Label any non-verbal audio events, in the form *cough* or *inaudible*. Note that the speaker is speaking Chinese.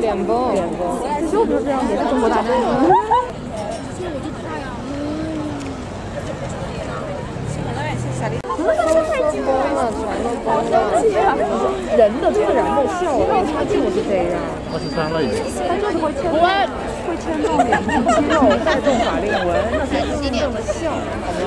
脸包，脸包，就是这样的中国大战。人的自然的笑容，他就是这样。二十三了已经。他。肌肉，带动法令纹，那才 *laughs* 是真正的笑，好吗？